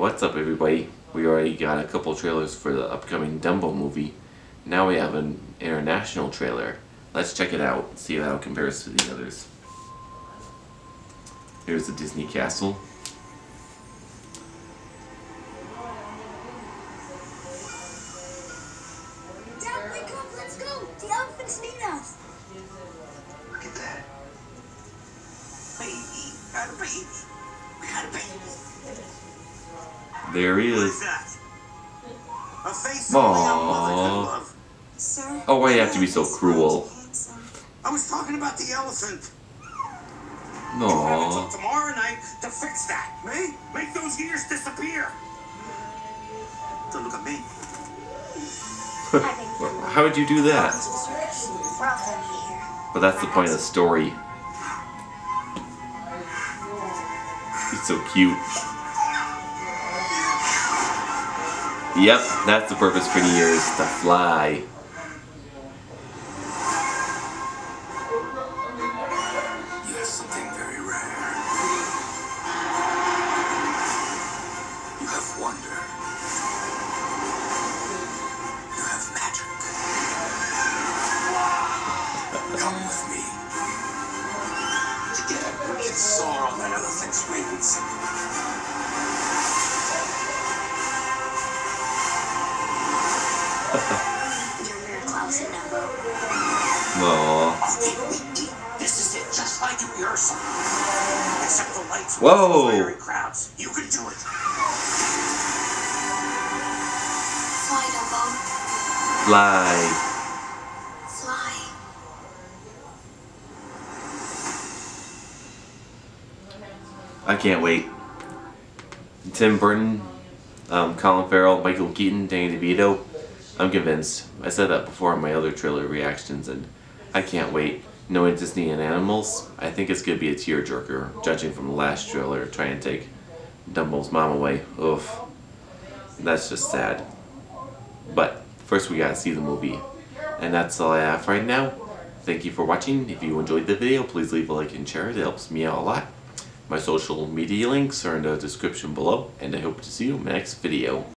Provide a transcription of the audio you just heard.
What's up everybody? We already got a couple trailers for the upcoming Dumbo movie. Now we have an international trailer. Let's check it out, see how it compares to the others. Here's the Disney castle. Dad, wake up, let's go! The elephants need us! Look at that. Baby, got a baby. We got a baby. There he is is. that? A face only a mother can Aww. Oh, why you have to be so cruel? I was talking about the elephant. No. Until tomorrow night to fix that. Me? Make those ears disappear. Don't look at me. How would you do that? We're all gonna be here. But that's the point of the story. He's so cute. Yep, that's the purpose for New Year's, to fly. You have something very rare. You have wonder. You have magic. Come with me. Together we can soar on that elephant's wings. You're Klaus and Dumbo. Aww. This is it, just like a rehearsal. Except the lights Whoa. fiery crowds. You can do it. Fly, Dumbo. Fly. Fly. I can't wait. Tim Burton, um, Colin Farrell, Michael Keaton, Danny DeVito. I'm convinced. I said that before in my other trailer reactions, and I can't wait. Knowing Disney and animals, I think it's gonna be a tearjerker. Judging from the last trailer, trying to take Dumbo's mom away. Oof, that's just sad. But first, we gotta see the movie, and that's all I have right now. Thank you for watching. If you enjoyed the video, please leave a like and share. It helps me out a lot. My social media links are in the description below, and I hope to see you in my next video.